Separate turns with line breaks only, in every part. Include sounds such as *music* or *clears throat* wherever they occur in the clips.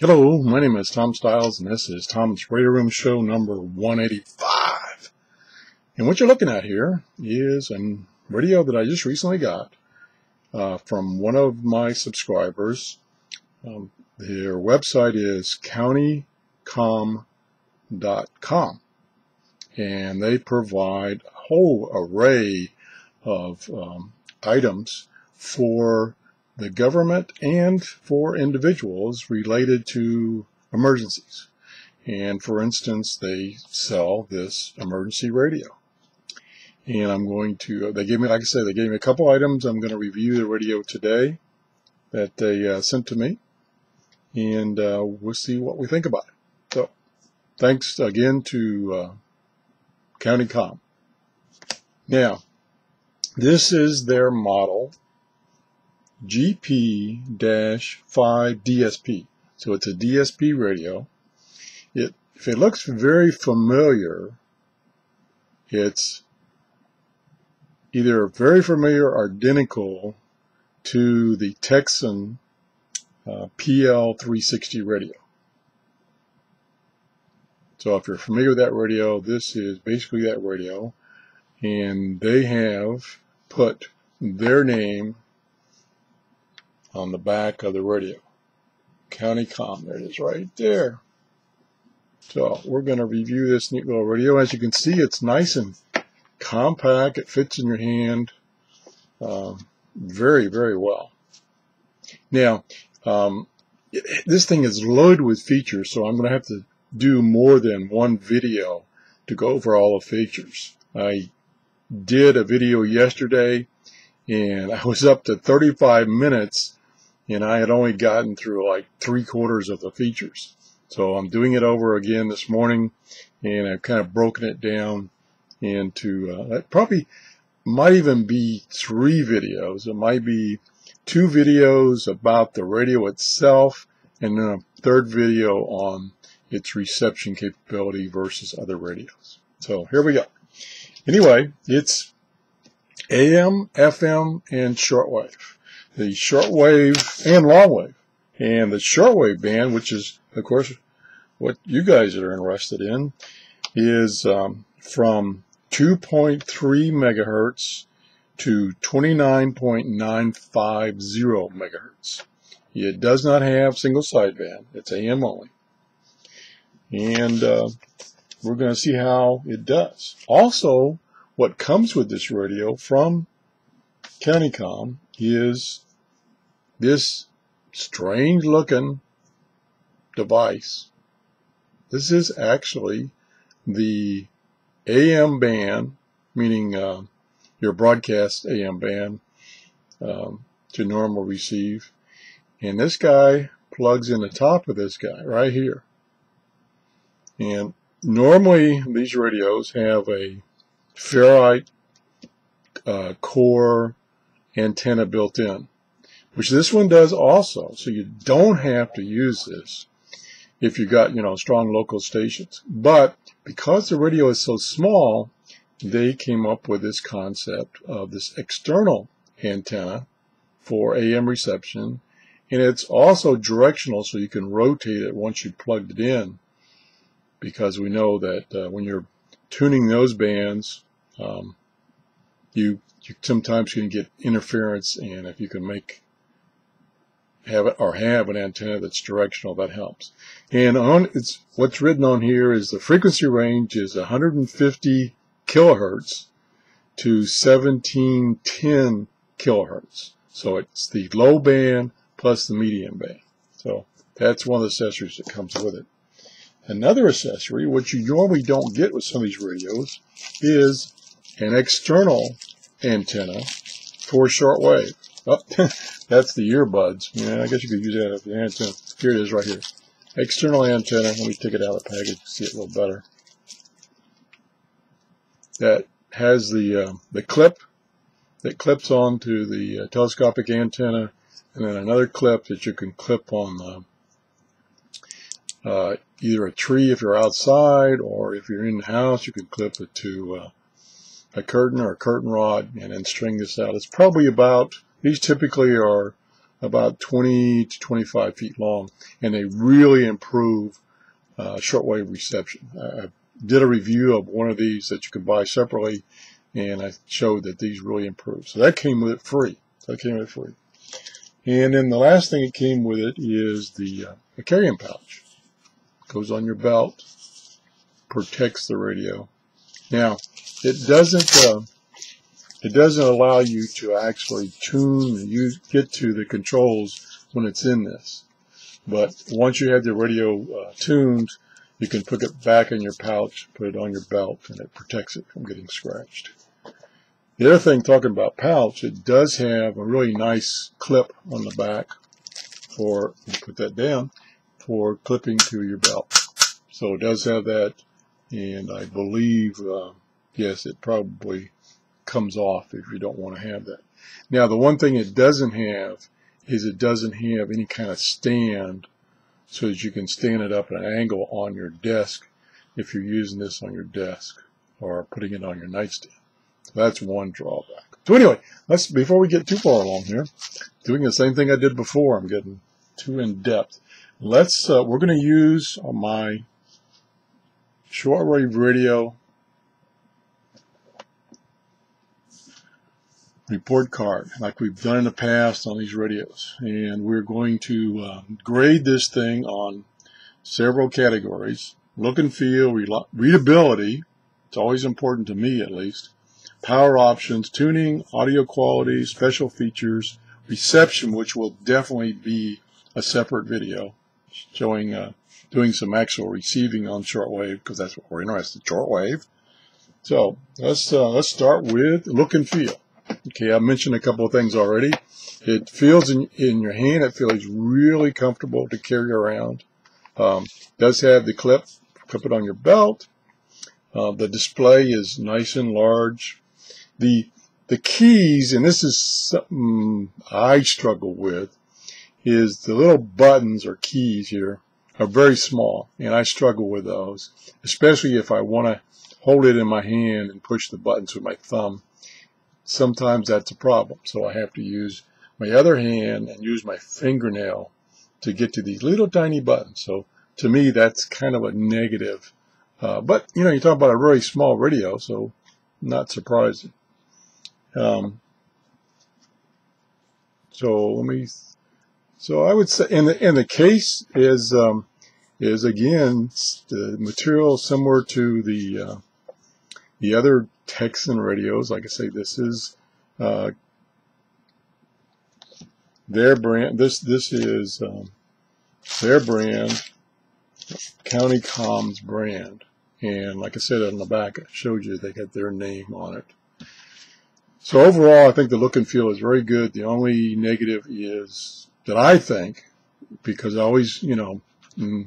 Hello, my name is Tom Styles, and this is Tom's Radio Room Show number 185. And what you're looking at here is a radio that I just recently got uh, from one of my subscribers. Um, their website is countycomm.com, and they provide a whole array of um, items for the government and for individuals related to emergencies. And for instance, they sell this emergency radio. And I'm going to, they gave me, like I said, they gave me a couple items. I'm going to review the radio today that they uh, sent to me. And uh, we'll see what we think about it. So, thanks again to uh, CountyComm. Now, this is their model GP-5DSP. So it's a DSP radio. It, if it looks very familiar, it's either very familiar or identical to the Tecsun uh, PL360 radio. So if you're familiar with that radio, this is basically that radio. And they have put their name on the back of the radio. CountyComm, there it is right there. So we're going to review this neat little radio. As you can see, it's nice and compact. It fits in your hand um, very, very well. Now, um, this thing is loaded with features, so I'm going to have to do more than one video to go over all the features. I did a video yesterday, and I was up to 35 minutes and I had only gotten through like three quarters of the features. So I'm doing it over again this morning and I've kind of broken it down into, uh, probably might even be three videos. It might be two videos about the radio itself and then a third video on its reception capability versus other radios. So here we go. Anyway, it's AM, FM, and shortwave the shortwave and longwave. And the shortwave band, which is, of course, what you guys are interested in, is um, from 2.3 megahertz to 29.950 megahertz. It does not have single sideband. It's AM only. And uh, we're going to see how it does. Also, what comes with this radio from CountyComm is this strange looking device. This is actually the AM band, meaning uh, your broadcast AM band um, to normal receive. And this guy plugs in the top of this guy right here. And normally these radios have a ferrite uh, core antenna built in which this one does also. So you don't have to use this if you've got, you know, strong local stations. But because the radio is so small, they came up with this concept of this external antenna for AM reception. And it's also directional, so you can rotate it once you've plugged it in. Because we know that uh, when you're tuning those bands, um, you, you sometimes can get interference, and if you can make have it or have an antenna that's directional, that helps. And on it's what's written on here is the frequency range is 150 kilohertz to 1710 kilohertz. So it's the low band plus the medium band. So that's one of the accessories that comes with it. Another accessory, which you normally don't get with some of these radios, is an external antenna for shortwave. Oh, *laughs* that's the earbuds. Yeah, I guess you could use that as the antenna. Here it is right here. External antenna. Let me take it out of the package see it a little better. That has the uh, the clip that clips onto the uh, telescopic antenna, and then another clip that you can clip on the, uh, either a tree if you're outside, or if you're in the house, you can clip it to uh, a curtain or a curtain rod, and then string this out. It's probably about these typically are about 20 to 25 feet long, and they really improve uh, shortwave reception. I, did a review of one of these that you can buy separately, and I showed that these really improve. So that came with it free. That came with it free. And then the last thing that came with it is the, uh, the carrying pouch. Goes on your belt, protects the radio. Now, it doesn't uh, it doesn't allow you to actually tune and use, get to the controls when it's in this. But once you have the radio uh, tuned, you can put it back in your pouch, put it on your belt, and it protects it from getting scratched. The other thing, talking about pouch, it does have a really nice clip on the back for, put that down, for clipping to your belt. So it does have that, and I believe, uh, yes, it probably comes off if you don't want to have that. Now, the one thing it doesn't have is it doesn't have any kind of stand so that you can stand it up at an angle on your desk if you're using this on your desk or putting it on your nightstand. So that's one drawback. So anyway, let's before we get too far along here, doing the same thing I did before. I'm getting too in depth. Let's uh, we're going to use my shortwave radio report card like we've done in the past on these radios. And we're going to uh, grade this thing on several categories look and feel readability it's always important to me at least power options tuning audio quality special features reception which will definitely be a separate video showing uh, doing some actual receiving on shortwave because that's what we're interested in shortwave so let's uh, let's start with look and feel Okay, I mentioned a couple of things already. It feels in, in your hand, it feels really comfortable to carry around. Um, does have the clip, clip it on your belt. Uh, the display is nice and large. The the keys, and this is something I struggle with, is the little buttons or keys here are very small, and I struggle with those, especially if I want to hold it in my hand and push the buttons with my thumb sometimes that's a problem. So I have to use my other hand and use my fingernail to get to these little tiny buttons. So to me, that's kind of a negative. Uh, but, you know, you talk about a really small radio, so not surprising. Um, so let me, so I would say, and the, and the case is, um, is again, the material similar to the, uh, the other Tecsun radios. Like I say, this is uh, their brand. This this is um, their brand, CountyComms brand. And like I said on the back, I showed you they got their name on it. So overall, I think the look and feel is very good. The only negative is that I think, because I always, you know, 90%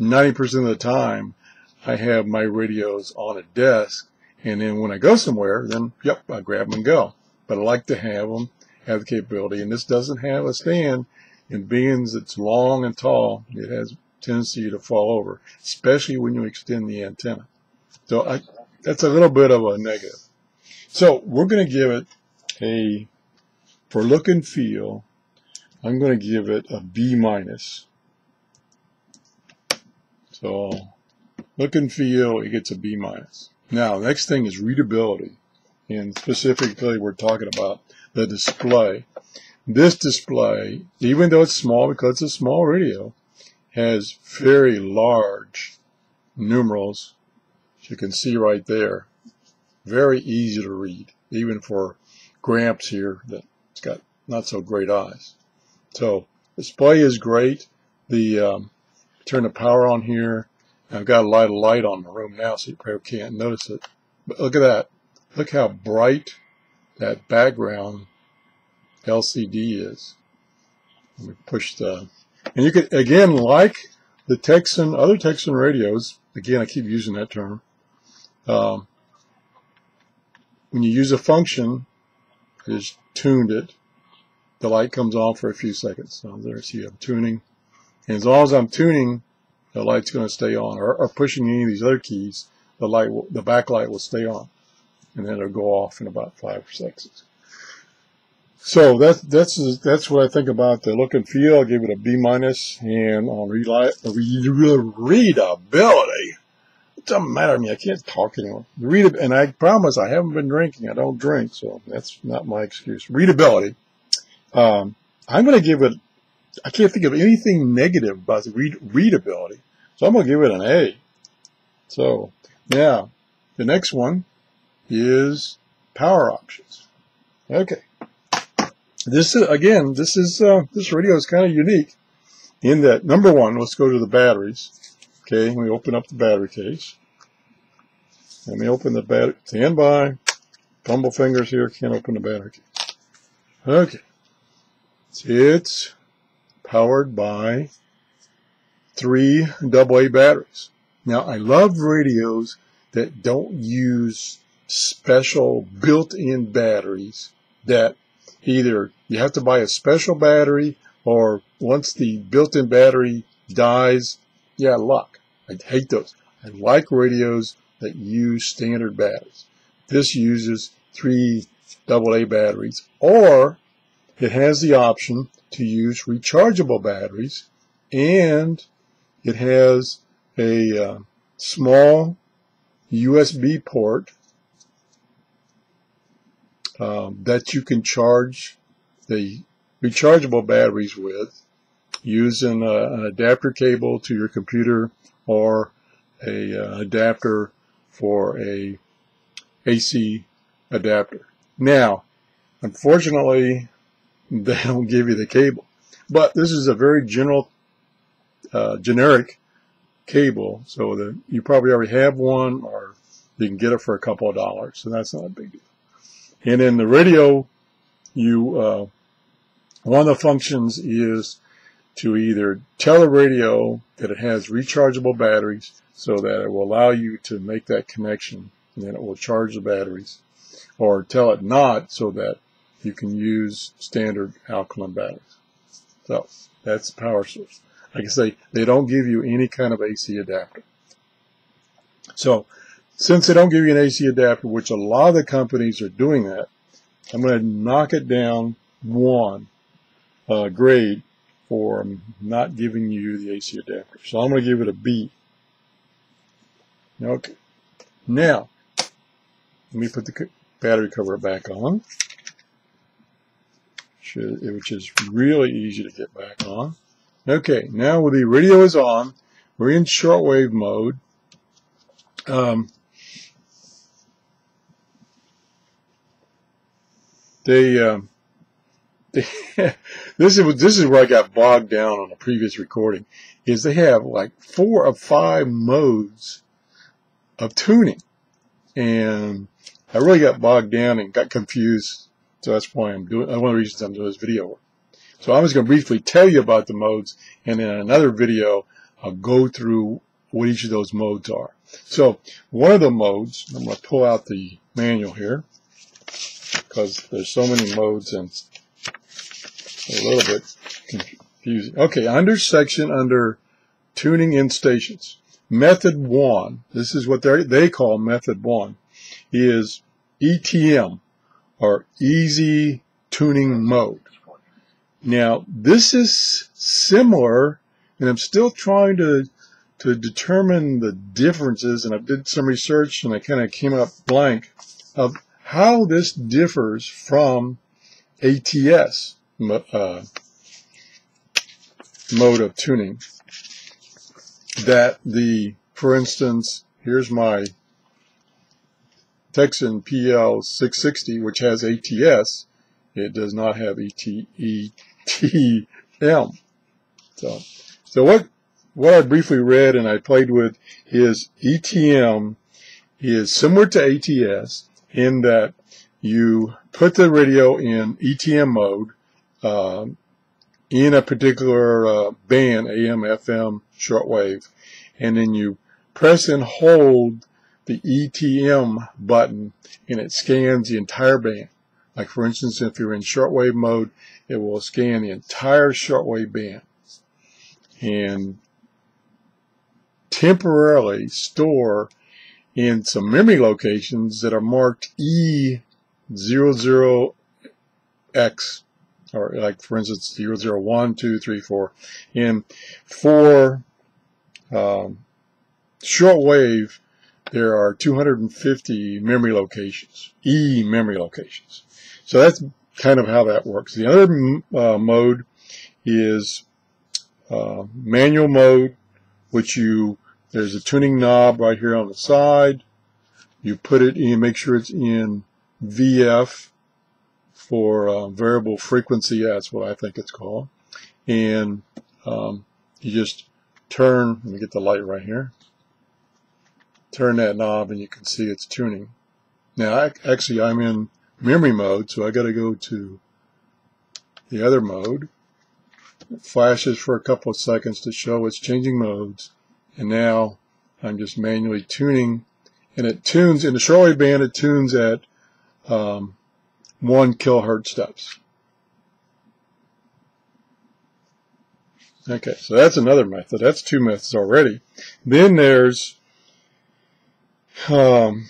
mm, of the time, I have my radios on a desk and then when I go somewhere, then, yep, I grab them and go. But I like to have them, have the capability. And this doesn't have a stand. And being it's long and tall, it has tendency to fall over, especially when you extend the antenna. So I, that's a little bit of a negative. So we're going to give it a, for look and feel, I'm going to give it a B minus. So look and feel, it gets a B minus. Now, next thing is readability. And specifically, we're talking about the display. This display, even though it's small because it's a small radio, has very large numerals, as you can see right there. Very easy to read, even for Gramps here that's got not so great eyes. So display is great. The um, turn the power on here I've got a light of light on the room now, so you probably can't notice it. But look at that. Look how bright that background LCD is. Let me push the, and you could, again, like the Tecsun, other Tecsun radios, again, I keep using that term, um, when you use a function, I just tuned it, the light comes on for a few seconds. So there, see, I'm tuning. And as long as I'm tuning, the light's going to stay on. Or, or, pushing any of these other keys, the light, will, the backlight will stay on, and then it'll go off in about five or six. So that's that's that's what I think about the look and feel. I give it a B minus, and on readability, it doesn't matter to me. I can't talk anymore. Read and I promise I haven't been drinking. I don't drink, so that's not my excuse. Readability. Um, I'm going to give it. I can't think of anything negative about the read, readability, so I'm going to give it an A. So now the next one is power options. Okay. This is again. This is uh, this radio is kind of unique in that number one. Let's go to the batteries. Okay, we open up the battery case. Let me open the battery. Stand by. Fumble fingers here. Can't open the battery case. Okay. It's powered by three AA batteries. Now, I love radios that don't use special built-in batteries that either you have to buy a special battery or once the built-in battery dies, yeah, luck. I hate those. I like radios that use standard batteries. This uses three AA batteries, or it has the option to use rechargeable batteries, and it has a uh, small USB port um, that you can charge the rechargeable batteries with using a, an adapter cable to your computer or a uh, adapter for a AC adapter. Now, unfortunately, *laughs* they don't give you the cable, but this is a very general, uh, generic cable, so that you probably already have one, or you can get it for a couple of dollars, so that's not a big deal. And in the radio, you uh, one of the functions is to either tell the radio that it has rechargeable batteries so that it will allow you to make that connection and then it will charge the batteries or tell it not so that you can use standard alkaline batteries. So that's the power source. Like I say, they don't give you any kind of AC adapter. So since they don't give you an AC adapter, which a lot of the companies are doing that, I'm going to knock it down one uh, grade for not giving you the AC adapter. So I'm going to give it a B. Okay. Now, let me put the battery cover back on, which is really easy to get back on. Okay, now with the radio is on. We're in shortwave mode. Um, they, um, they *laughs* this is this is where I got bogged down on a previous recording. Is they have like four or five modes of tuning, and I really got bogged down and got confused. So that's why I'm doing. One of the reasons I'm doing this video. So I'm just going to briefly tell you about the modes, and in another video, I'll go through what each of those modes are. So one of the modes, I'm going to pull out the manual here because there's so many modes and a little bit confusing. Okay, under section under tuning in stations. Method one, this is what they call method one, is ETM or easy tuning mode. Now, this is similar, and I'm still trying to to determine the differences, and I did some research and I kind of came up blank of how this differs from ATS uh, mode of tuning. That the, for instance, here's my Tecsun PL660, which has ATS. It does not have ET, ETM. So, so what, what I briefly read and I played with is ETM is similar to ATS in that you put the radio in ETM mode uh, in a particular uh, band, AM, FM, shortwave, and then you press and hold the ETM button and it scans the entire band. Like for instance, if you're in shortwave mode, it will scan the entire shortwave band and temporarily store in some memory locations that are marked E00 X, or like for instance 001, 2, 3, 4. And for um, shortwave, there are 250 memory locations, E memory locations. So that's kind of how that works. The other uh, mode is uh, manual mode, which you, there's a tuning knob right here on the side. You put it in, make sure it's in VF for uh, variable frequency, that's what I think it's called. And um, you just turn, let me get the light right here, turn that knob and you can see it's tuning. Now, I, actually, I'm in memory mode, so I got to go to the other mode. It flashes for a couple of seconds to show it's changing modes, and now I'm just manually tuning, and it tunes, in the shortwave band, it tunes at um, 1 kilohertz steps. Okay, so that's another method. That's two methods already. Then there's um,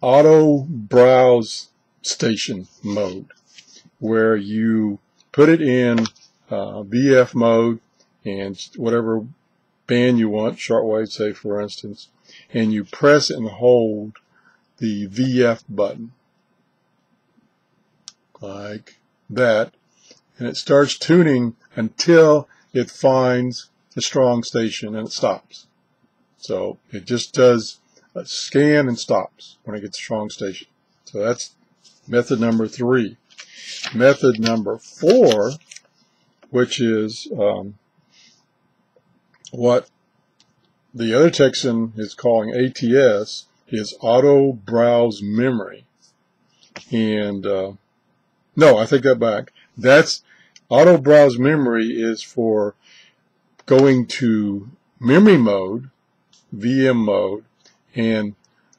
auto browse station mode, where you put it in uh, VF mode and whatever band you want, shortwave, say for instance, and you press and hold the VF button like that, and it starts tuning until it finds a strong station and it stops. So it just does scan and stops when it gets a strong station. So that's method number three. Method number four, which is um, what the other Tecsun is calling ATS, is auto browse memory. And uh, no, I take that back. That's auto browse memory is for going to memory mode, VM mode, and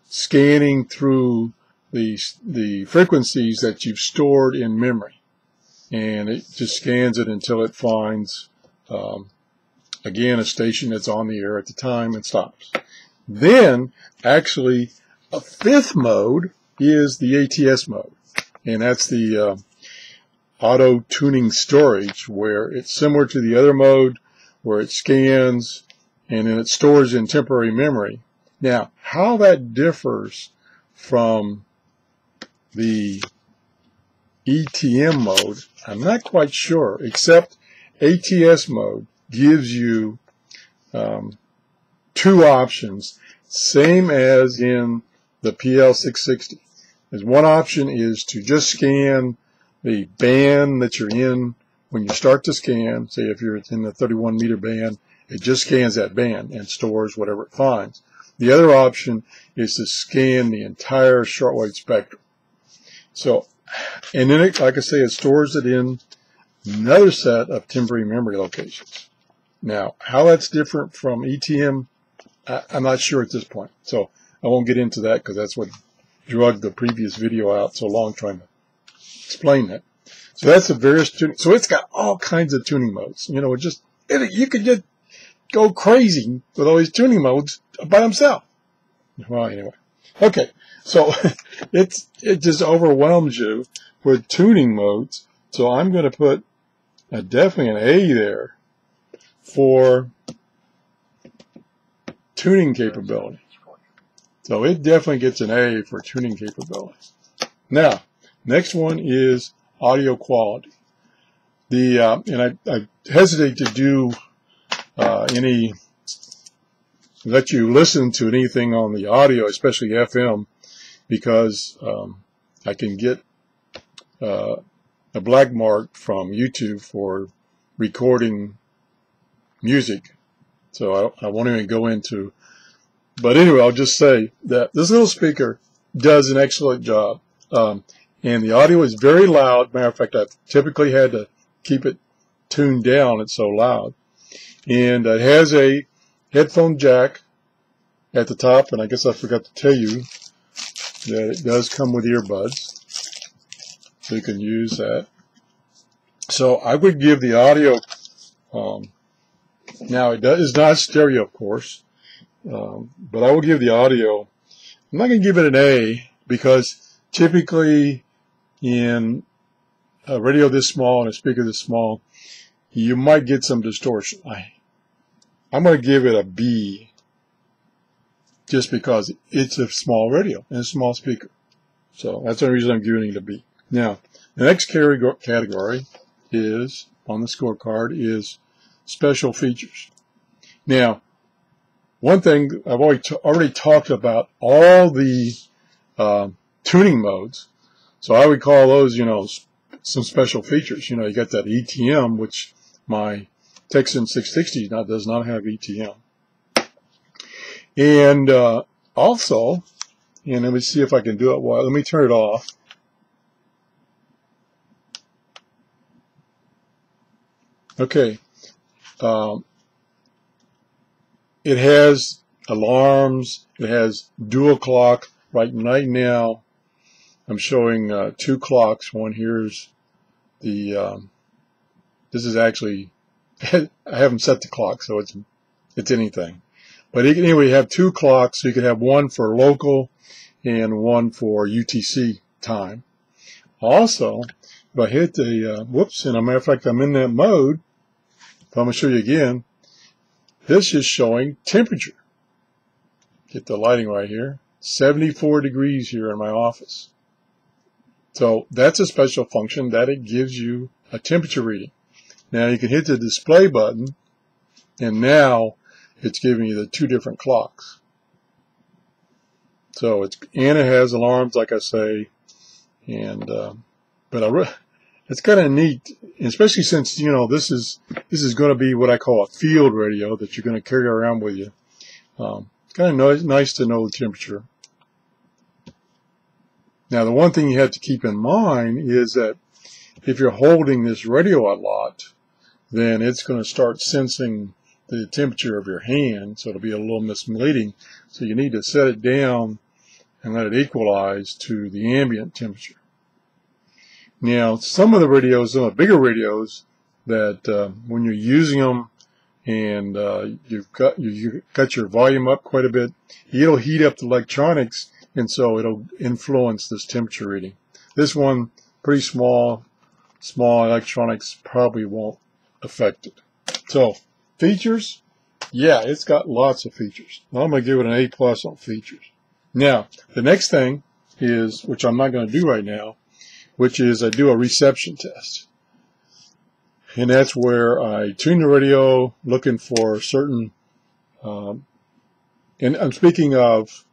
scanning through the, the frequencies that you've stored in memory. And it just scans it until it finds, um, again, a station that's on the air at the time and stops. Then, actually, a fifth mode is the ATS mode. And that's the uh, auto tuning storage where it's similar to the other mode where it scans and then it stores in temporary memory. Now, how that differs from the ETM mode, I'm not quite sure, except ATS mode gives you um, two options, same as in the PL660. As one option is to just scan the band that you're in when you start to scan, say if you're in the 31 meter band, it just scans that band and stores whatever it finds. The other option is to scan the entire shortwave spectrum. So, and then it, like I say, it stores it in another set of temporary memory locations. Now, how that's different from ETM, I, I'm not sure at this point. So I won't get into that because that's what drugged the previous video out so long trying to explain that. So that's the various tuning. So it's got all kinds of tuning modes. You know, it just it, you could just go crazy with all these tuning modes by themselves. Well, anyway, okay. So *laughs* it's it just overwhelms you with tuning modes. So I'm going to put a, definitely an A there for tuning capability. So it definitely gets an A for tuning capability. Now, Next one is audio quality. The uh, and I, I, hesitate to do uh, any let you listen to anything on the audio, especially FM, because um, I can get uh, a black mark from YouTube for recording music. So I, I won't even go into. But anyway, I'll just say that this little speaker does an excellent job. Um, and the audio is very loud. Matter of fact, I've typically had to keep it tuned down. It's so loud. And it has a headphone jack at the top, and I guess I forgot to tell you that it does come with earbuds. So you can use that. So I would give the audio, um, now it does, it's not stereo, of course, um, but I will give the audio, I'm not going to give it an A because typically in a radio this small and a speaker this small, you might get some distortion. I, I'm going to give it a B just because it's a small radio and a small speaker. So that's the reason I'm giving it a B. Now, the next category is, on the scorecard, is special features. Now, one thing I've already, already talked about all the uh, tuning modes. So I would call those, you know, some special features. You know, you got that ETM, which my Tecsun 660 now does not have ETM. And uh, also, and let me see if I can do it while, let me turn it off. Okay. Um, it has alarms. It has dual clock. Right, right now, I'm showing uh, two clocks. One here's the, um, this is actually, *laughs* I haven't set the clock, so it's, it's anything. But anyway, you have two clocks, so you can have one for local and one for UTC time. Also, if I hit the, uh, whoops, and a matter of fact, I'm in that mode, I'm going to show you again, this is showing temperature. Get the lighting right here. 74 degrees here in my office. So that's a special function that it gives you a temperature reading. Now you can hit the display button and now it's giving you the two different clocks. So it's and it has alarms, like I say, and uh, but I it's kind of neat, especially since you know this is this is going to be what I call a field radio that you're going to carry around with you. Um, kind of nice to know the temperature. Now, the one thing you have to keep in mind is that if you're holding this radio a lot, then it's going to start sensing the temperature of your hand, so it'll be a little misleading. So you need to set it down and let it equalize to the ambient temperature. Now, some of the radios, some of the bigger radios, that uh, when you're using them and uh, you've got you, have got your volume up quite a bit, it'll heat up the electronics, and so it'll influence this temperature reading. This one, pretty small, small electronics probably won't affect it. So Features? Yeah, it's got lots of features. I'm going to give it an A plus on features. Now, the next thing is, which I'm not going to do right now, which is I do a reception test. And that's where I tune the radio looking for certain, um, and I'm speaking of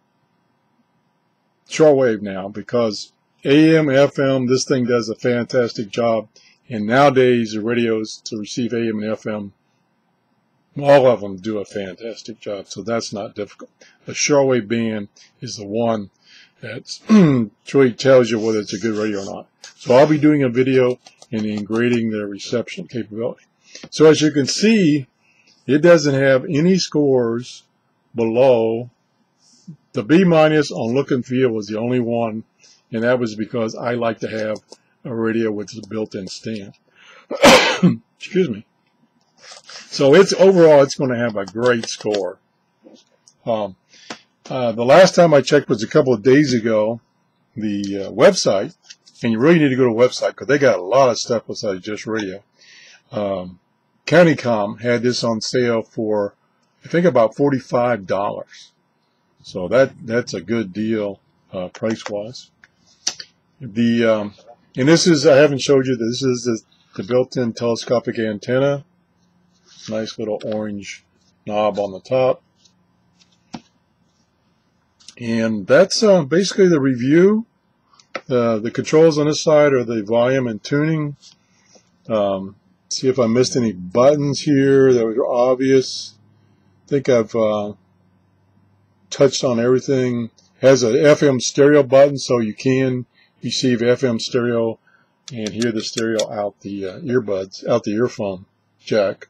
shortwave now because AM, FM, this thing does a fantastic job. And nowadays the radios to receive AM and FM all of them do a fantastic job, so that's not difficult. The shortwave band is the one that *clears throat* truly tells you whether it's a good radio or not. So I'll be doing a video in grading their reception capability. So as you can see, it doesn't have any scores below. The B minus on look and feel was the only one, and that was because I like to have a radio with a built-in stand. *coughs* Excuse me. So it's overall, it's going to have a great score. Um, uh, the last time I checked was a couple of days ago. The uh, website, and you really need to go to the website because they got a lot of stuff besides just radio. Um, CountyComm had this on sale for, I think, about forty-five dollars. So that that's a good deal uh, price-wise. The um, and this is I haven't showed you this is the, the built-in telescopic antenna nice little orange knob on the top. And that's uh, basically the review. Uh, the controls on this side are the volume and tuning. Um, see if I missed any buttons here that were obvious. I think I've uh, touched on everything. Has a FM stereo button so you can receive FM stereo and hear the stereo out the uh, earbuds, out the earphone jack.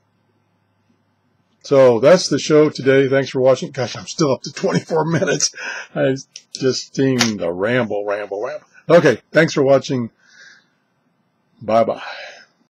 So that's the show today. Thanks for watching. Gosh, I'm still up to 24 *laughs* minutes. I just seemed to ramble, ramble, ramble. Okay, thanks for watching. Bye-bye.